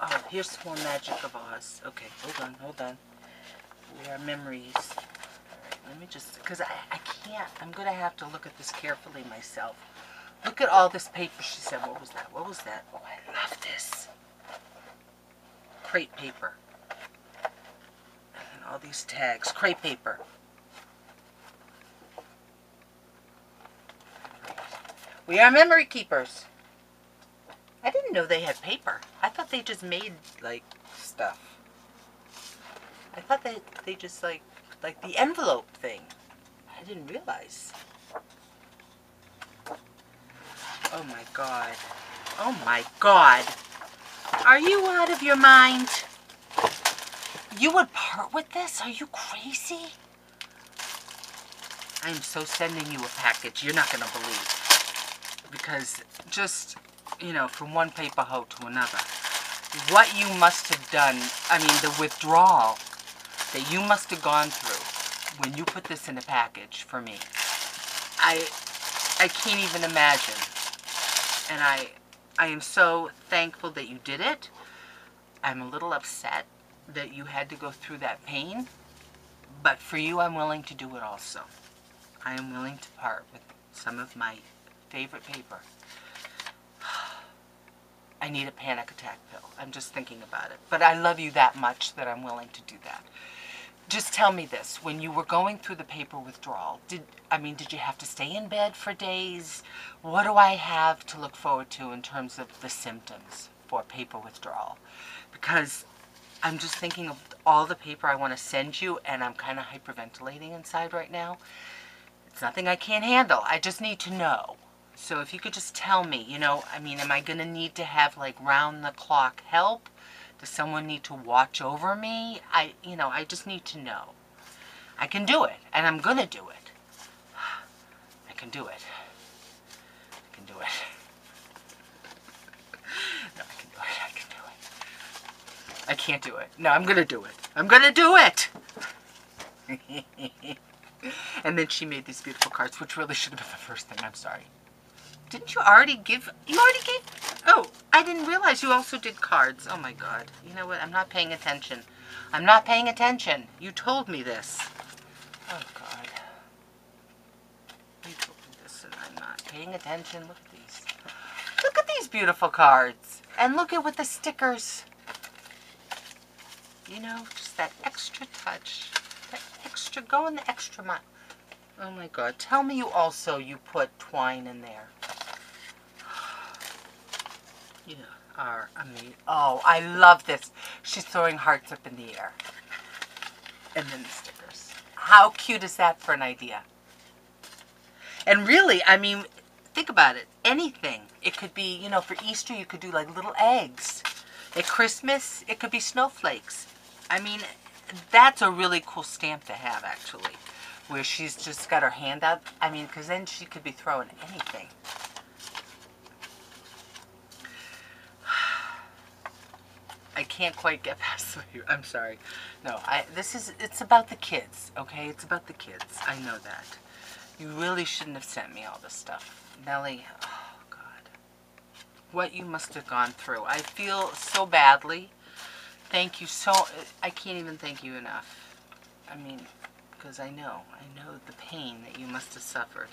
Oh, here's some more Magic of Oz. Okay, hold on, hold on. We are memories. Alright, let me just, because I, I can't, I'm going to have to look at this carefully myself. Look at all this paper, she said. What was that? What was that? Oh, I love this. Crepe paper. And all these tags. Crepe paper. We are memory keepers. I didn't know they had paper. I thought they just made like stuff. I thought that they just like like the envelope thing. I didn't realize. Oh my god. Oh my god. Are you out of your mind? You would part with this? Are you crazy? I'm so sending you a package you're not gonna believe. Because just you know, from one paper hole to another. What you must have done, I mean, the withdrawal that you must have gone through when you put this in a package for me. I, I can't even imagine. And I, I am so thankful that you did it. I'm a little upset that you had to go through that pain. But for you, I'm willing to do it also. I am willing to part with some of my favorite paper. I need a panic attack pill. I'm just thinking about it. But I love you that much that I'm willing to do that. Just tell me this. When you were going through the paper withdrawal, did I mean did you have to stay in bed for days? What do I have to look forward to in terms of the symptoms for paper withdrawal? Because I'm just thinking of all the paper I want to send you and I'm kind of hyperventilating inside right now. It's nothing I can't handle. I just need to know. So if you could just tell me, you know, I mean, am I going to need to have like round the clock help? Does someone need to watch over me? I, you know, I just need to know. I can do it, and I'm going to do it. I can do it. I can do it. No, I can do it. I can do it. I can't do it. No, I'm going to do it. I'm going to do it. and then she made these beautiful cards, which really should have been the first thing. I'm sorry. Didn't you already give? You already gave? Oh, I didn't realize you also did cards. Oh my god. You know what? I'm not paying attention. I'm not paying attention. You told me this. Oh god. You told me this and I'm not paying attention. Look at these. Look at these beautiful cards. And look at with the stickers. You know, just that extra touch. That extra, go going the extra mile. Oh my god. Tell me you also, you put twine in there. You are amazing. Oh, I love this. She's throwing hearts up in the air. And then the stickers. How cute is that for an idea? And really, I mean, think about it. Anything. It could be, you know, for Easter, you could do like little eggs. At Christmas, it could be snowflakes. I mean, that's a really cool stamp to have, actually, where she's just got her hand out. I mean, because then she could be throwing anything. I can't quite get past the. I'm sorry. No, I. This is. It's about the kids. Okay, it's about the kids. I know that. You really shouldn't have sent me all this stuff, Nellie. Oh God, what you must have gone through. I feel so badly. Thank you so. I can't even thank you enough. I mean, because I know. I know the pain that you must have suffered.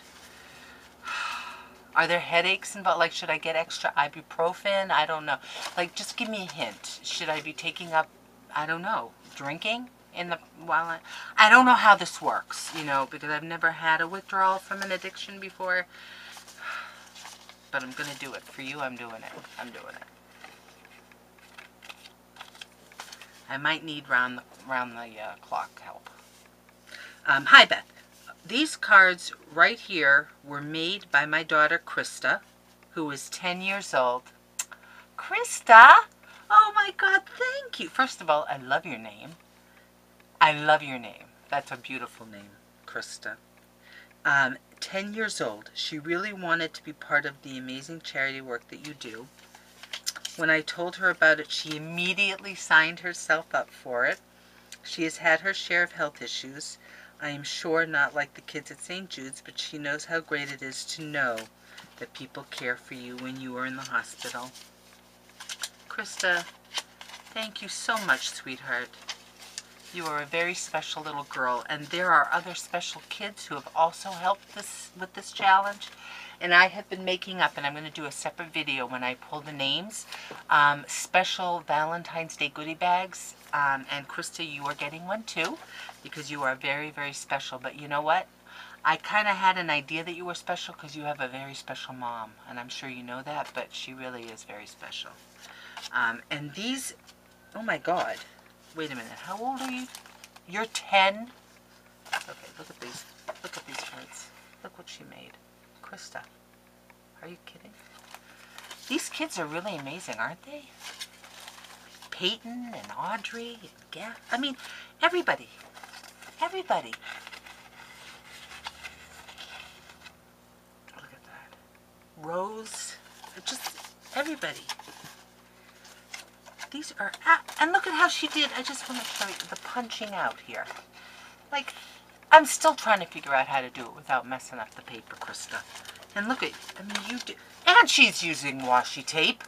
Are there headaches involved? Like, should I get extra ibuprofen? I don't know. Like, just give me a hint. Should I be taking up, I don't know, drinking in the while I, I don't know how this works, you know, because I've never had a withdrawal from an addiction before. But I'm gonna do it for you. I'm doing it. I'm doing it. I might need round the, round the uh, clock help. Um, hi, Beth. These cards right here were made by my daughter Krista, who is 10 years old. Krista? Oh my God, thank you. First of all, I love your name. I love your name. That's a beautiful name, Krista. Um, 10 years old. She really wanted to be part of the amazing charity work that you do. When I told her about it, she immediately signed herself up for it. She has had her share of health issues. I am sure not like the kids at St. Jude's, but she knows how great it is to know that people care for you when you are in the hospital. Krista, thank you so much, sweetheart. You are a very special little girl, and there are other special kids who have also helped this with this challenge. And I have been making up, and I'm going to do a separate video when I pull the names, um, special Valentine's Day goodie bags. Um, and Krista, you are getting one too because you are very, very special. But you know what? I kind of had an idea that you were special because you have a very special mom. And I'm sure you know that, but she really is very special. Um, and these, oh my God. Wait a minute. How old are you? You're 10? Okay, look at these. Look at these cards. Look what she made. Krista. Are you kidding? These kids are really amazing, aren't they? Peyton and Audrey and Gav. I mean, everybody. Everybody. Look at that. Rose. Just everybody. These are, and look at how she did, I just want to show you the punching out here. Like, I'm still trying to figure out how to do it without messing up the paper, Krista. And look at, I mean, you do, and she's using washi tape.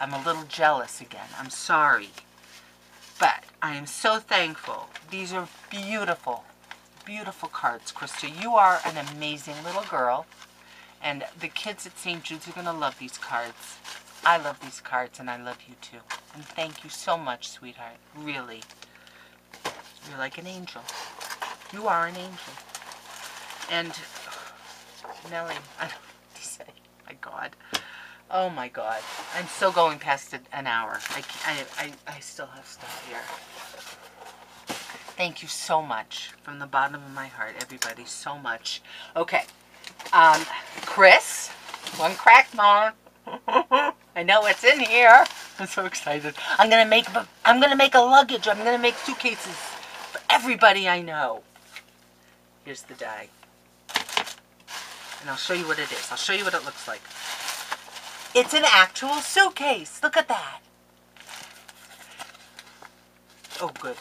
I'm a little jealous again. I'm sorry. I am so thankful. These are beautiful, beautiful cards, Krista. You are an amazing little girl. And the kids at St. Jude's are going to love these cards. I love these cards, and I love you too. And thank you so much, sweetheart. Really. You're like an angel. You are an angel. And, Nellie, I don't know what to say, my God. Oh my God. I'm still going past an hour. I, I, I, I still have stuff here. Thank you so much. From the bottom of my heart, everybody, so much. Okay. Um, Chris, One Cracked Mom. I know what's in here. I'm so excited. I'm gonna make I'm gonna make a luggage. I'm gonna make suitcases for everybody I know. Here's the die. And I'll show you what it is. I'll show you what it looks like. It's an actual suitcase. Look at that. Oh, good.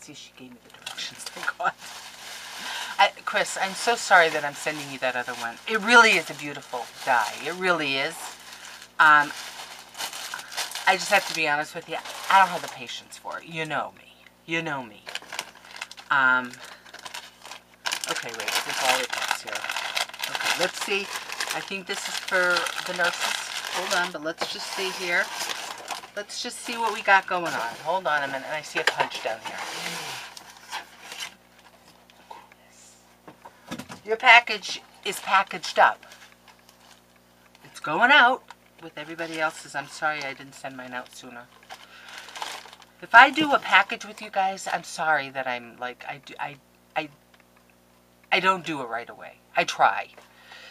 See, she gave me the directions. Thank God. I, Chris, I'm so sorry that I'm sending you that other one. It really is a beautiful die. It really is. Um, I just have to be honest with you. I don't have the patience for it. You know me. You know me. Um, okay, wait. There's all the here. Okay, let's see. I think this is for the nurses. Hold on, but let's just see here. Let's just see what we got going on. Hold on a minute. I see a punch down here. Your package is packaged up. It's going out with everybody else's. I'm sorry I didn't send mine out sooner. If I do a package with you guys, I'm sorry that I'm like, I, do, I, I, I don't do it right away. I try.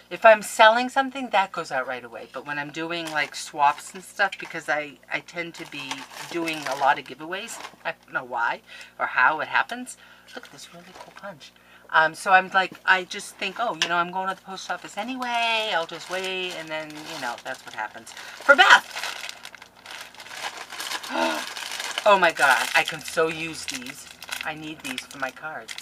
If I'm selling something, that goes out right away. But when I'm doing like swaps and stuff, because I, I tend to be doing a lot of giveaways, I don't know why or how it happens. Look at this really cool punch. Um, so I'm like, I just think, oh, you know, I'm going to the post office anyway. I'll just wait, and then, you know, that's what happens. For Beth! oh my god, I can so use these. I need these for my cards.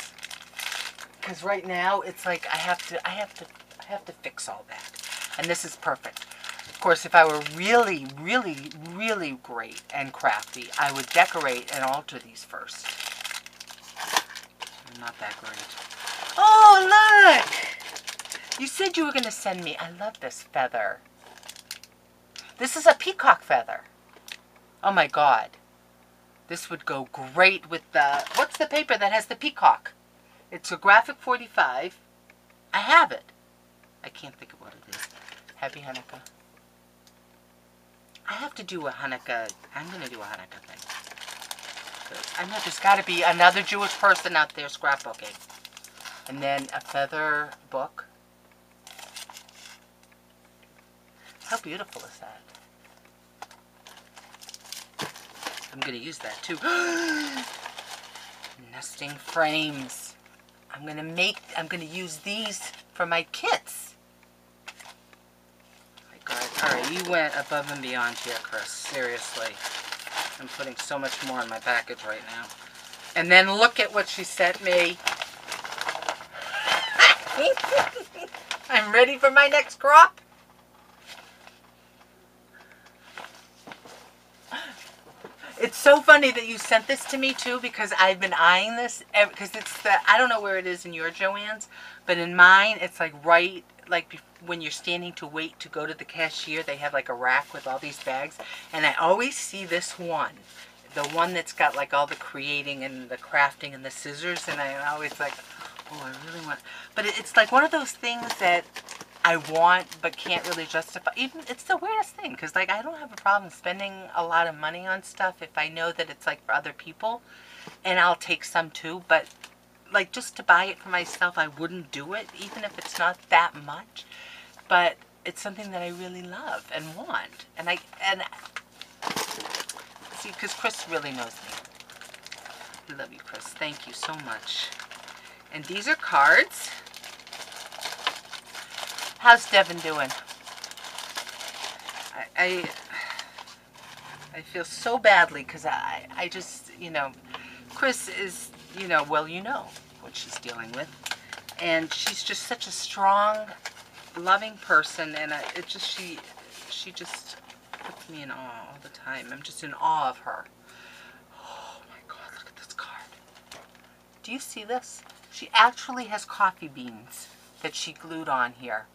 Because right now, it's like I have to, I have to, I have to fix all that. And this is perfect. Of course, if I were really, really, really great and crafty, I would decorate and alter these first. I'm not that great. Oh, look! You said you were going to send me. I love this feather. This is a peacock feather. Oh my god. This would go great with the... What's the paper that has the peacock? It's a graphic 45. I have it. I can't think of what it is. Happy Hanukkah. I have to do a Hanukkah. I'm going to do a Hanukkah thing. I know there's got to be another Jewish person out there scrapbooking. And then a feather book. How beautiful is that? I'm going to use that too. Nesting frames. I'm going to make, I'm going to use these for my kits. You went above and beyond here, Chris. Seriously. I'm putting so much more in my package right now. And then look at what she sent me. I'm ready for my next crop. It's so funny that you sent this to me too because I've been eyeing this because it's the I don't know where it is in your Joann's, but in mine it's like right like when you're standing to wait to go to the cashier, they have like a rack with all these bags, and I always see this one, the one that's got like all the creating and the crafting and the scissors, and I'm always like, oh, I really want, but it's like one of those things that I want but can't really justify. Even it's the weirdest thing because like I don't have a problem spending a lot of money on stuff if I know that it's like for other people, and I'll take some too. But like just to buy it for myself, I wouldn't do it even if it's not that much. But it's something that I really love and want, and I and see because Chris really knows me. I love you, Chris. Thank you so much. And these are cards. How's Devin doing? I, I, I feel so badly because I, I just, you know, Chris is, you know, well, you know she's dealing with. And she's just such a strong, loving person. And I, it just, she, she just puts me in awe all the time. I'm just in awe of her. Oh my God, look at this card. Do you see this? She actually has coffee beans that she glued on here.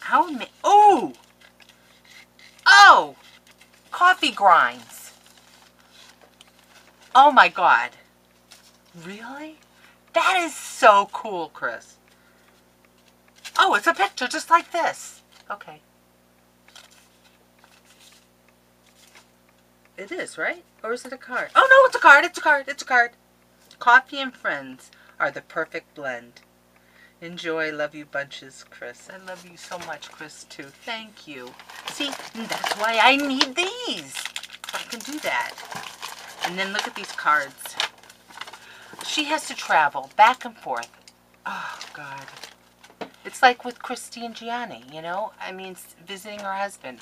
How am Oh! Oh! Coffee grinds. Oh my god. Really? That is so cool, Chris. Oh, it's a picture just like this. Okay. It is, right? Or is it a card? Oh, no, it's a card. It's a card. It's a card. Coffee and friends are the perfect blend. Enjoy. Love you bunches, Chris. I love you so much, Chris, too. Thank you. See, that's why I need these. I can do that. And then look at these cards. She has to travel back and forth. Oh, God. It's like with Christine Gianni, you know? I mean, visiting her husband.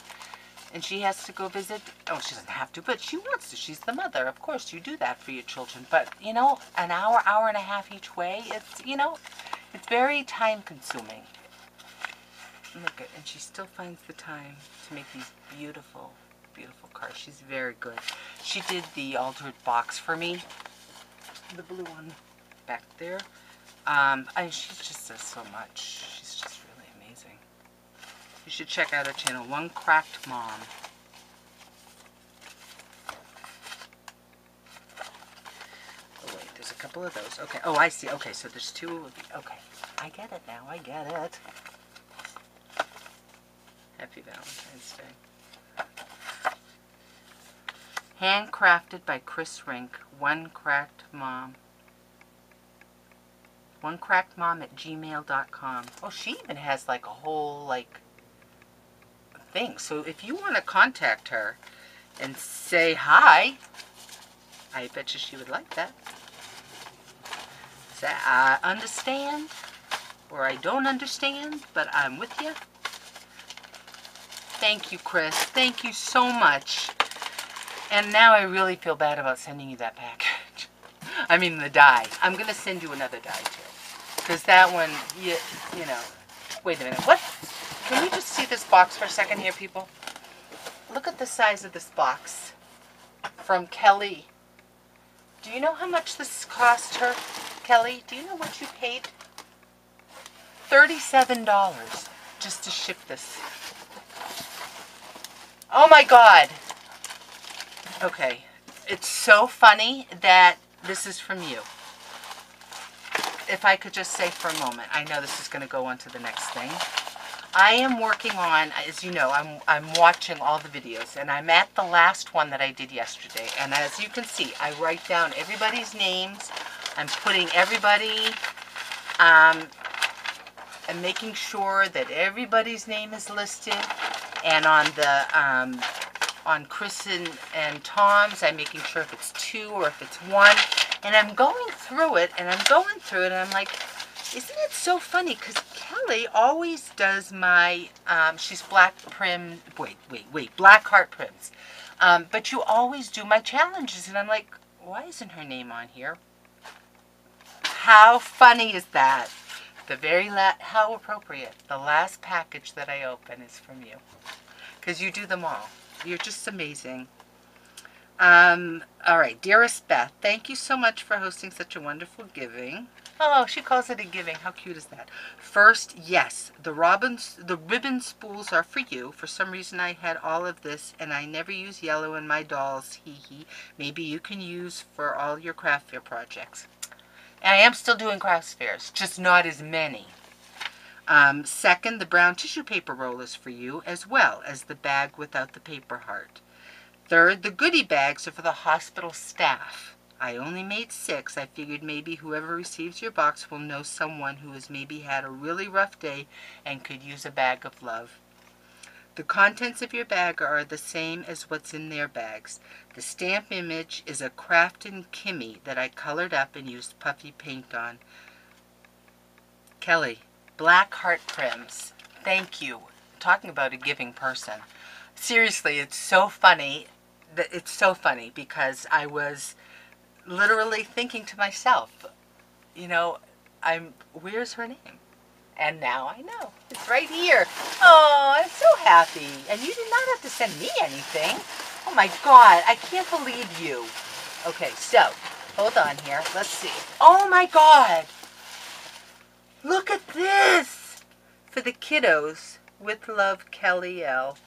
And she has to go visit, oh, she doesn't have to, but she wants to. She's the mother. Of course, you do that for your children. But, you know, an hour, hour and a half each way, it's, you know, it's very time consuming. Look at, and she still finds the time to make these beautiful, beautiful cards. She's very good. She did the altered box for me. The blue one back there. Um, and she just does so much. She's just really amazing. You should check out her channel, One Cracked Mom. Oh wait, there's a couple of those. Okay. Oh, I see. Okay, so there's two of. Okay. I get it now. I get it. Happy Valentine's Day. Handcrafted by Chris Rink. One cracked mom. onecrackmom at gmail.com. Oh, she even has like a whole like thing. So if you want to contact her and say hi, I bet you she would like that. Say, I understand, or I don't understand, but I'm with you. Thank you, Chris. Thank you so much. And now I really feel bad about sending you that package. I mean the die. I'm going to send you another die too. Because that one, you, you know. Wait a minute. What? Can we just see this box for a second here, people? Look at the size of this box. From Kelly. Do you know how much this cost her, Kelly? Do you know what you paid? $37 just to ship this. Oh my god. Okay. It's so funny that this is from you. If I could just say for a moment, I know this is going to go on to the next thing. I am working on, as you know, I'm, I'm watching all the videos, and I'm at the last one that I did yesterday. And as you can see, I write down everybody's names. I'm putting everybody, um, and making sure that everybody's name is listed. And on the, um, on Chris and, and Tom's, I'm making sure if it's two or if it's one. And I'm going through it, and I'm going through it, and I'm like, isn't it so funny? Because Kelly always does my, um, she's black prim, wait, wait, wait, black heart prims. Um, but you always do my challenges. And I'm like, why isn't her name on here? How funny is that? The very last, how appropriate. The last package that I open is from you. Because you do them all. You're just amazing. Um, all right, dearest Beth, thank you so much for hosting such a wonderful giving. Oh, she calls it a giving. How cute is that? First, yes, the robins, the ribbon spools are for you. For some reason, I had all of this, and I never use yellow in my dolls. Hee hee. Maybe you can use for all your craft fair projects. And I am still doing craft fairs, just not as many. Um, second, the brown tissue paper roll is for you, as well as the bag without the paper heart. Third, the goodie bags are for the hospital staff. I only made six. I figured maybe whoever receives your box will know someone who has maybe had a really rough day and could use a bag of love. The contents of your bag are the same as what's in their bags. The stamp image is a Kraftin' Kimmie that I colored up and used puffy paint on. Kelly, Black Heart Prims, thank you. Talking about a giving person. Seriously, it's so funny. It's so funny because I was literally thinking to myself, you know, I'm, where's her name? And now I know. It's right here. Oh, I'm so happy. And you did not have to send me anything. Oh my God, I can't believe you. Okay, so, hold on here. Let's see. Oh my God. Look at this. For the kiddos. With love, Kelly L.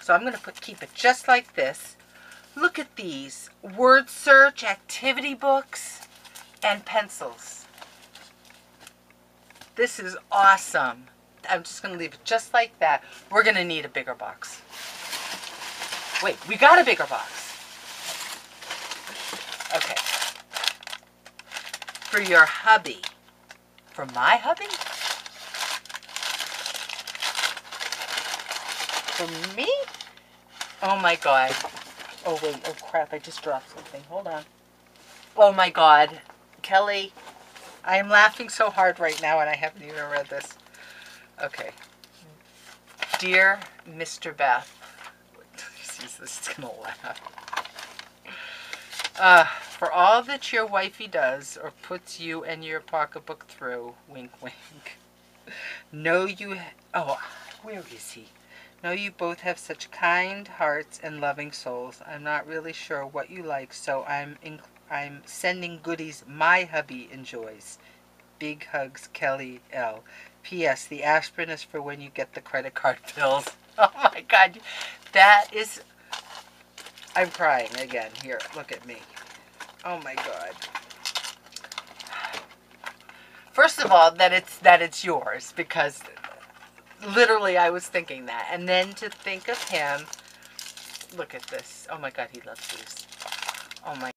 So I'm going to put keep it just like this. Look at these. Word search, activity books, and pencils. This is awesome. I'm just going to leave it just like that. We're going to need a bigger box. Wait, we got a bigger box. Okay. For your hubby. For my hubby? For me? Oh my god. Oh wait, oh crap, I just dropped something. Hold on. Oh my god. Kelly, I am laughing so hard right now and I haven't even read this. Okay. Dear Mr. Beth. Jeez, this is gonna laugh. Uh, for all that your wifey does or puts you and your pocketbook through, wink wink, know you, oh, where is he? Know you both have such kind hearts and loving souls. I'm not really sure what you like, so I'm I'm sending goodies my hubby enjoys. Big hugs, Kelly L. P.S. The aspirin is for when you get the credit card bills. Oh my God, that is. I'm crying again. Here, look at me. Oh my God. First of all, that it's that it's yours because literally I was thinking that. And then to think of him, look at this. Oh my God, he loves these. Oh my